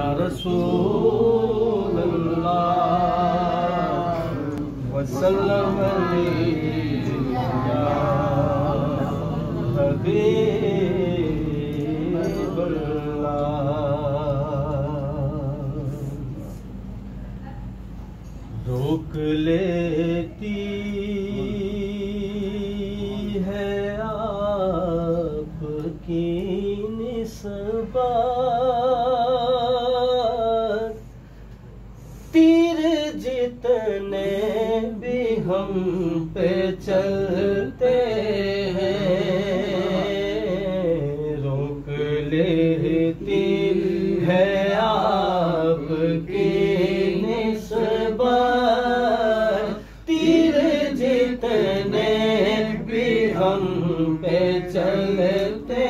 या रसूल अल्लाह वसल्लम या हबीब अल्लाह रोक लेती है जितने भी हम पे चलते हैं, रोक लेती है आपकी निस्बत तीर जितने भी हम पे चलते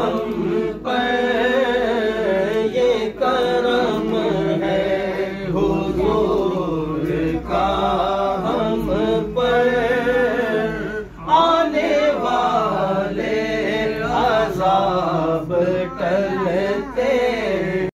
हम ये करम है। हुजूर का हम पर आने वाले अजाब